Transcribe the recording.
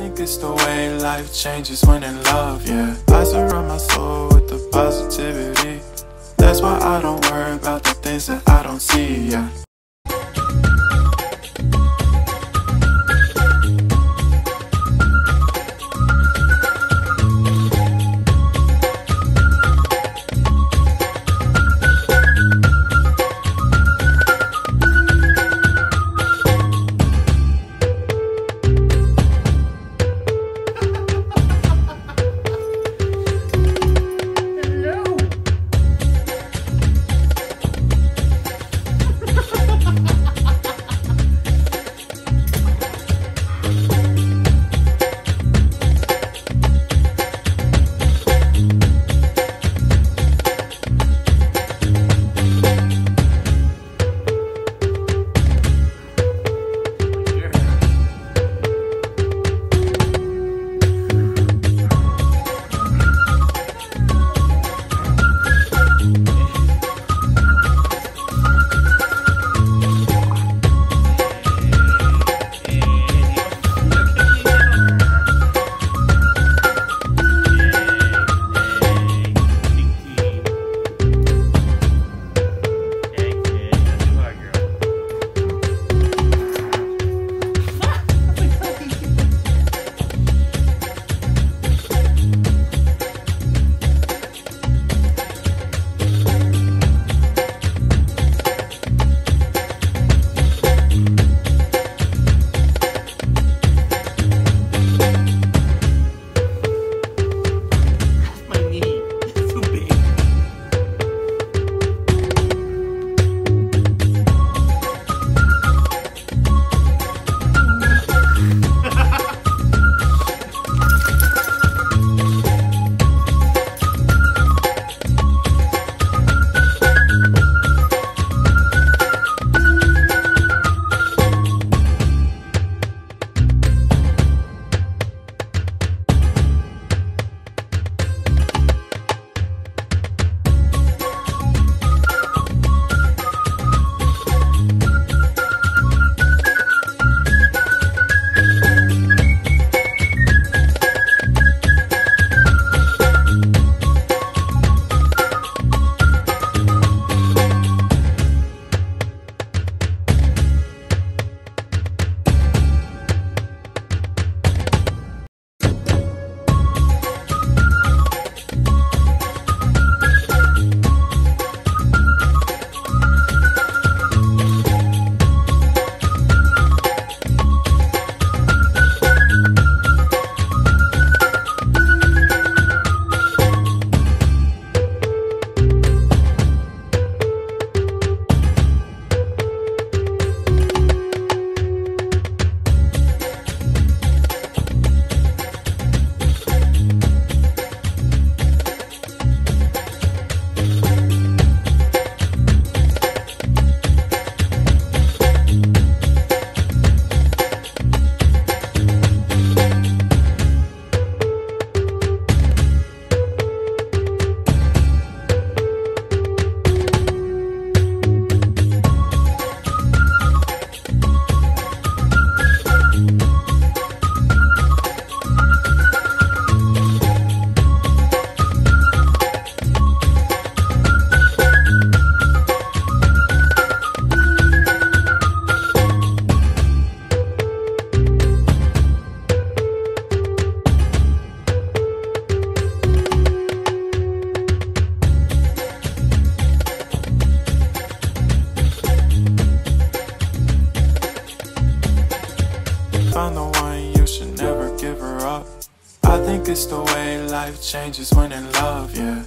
think it's the way life changes when in love, yeah. I surround my soul with the positivity. That's why I don't worry about the things that I don't see, yeah. Find the one, you should never give her up. I think it's the way life changes when in love, yeah.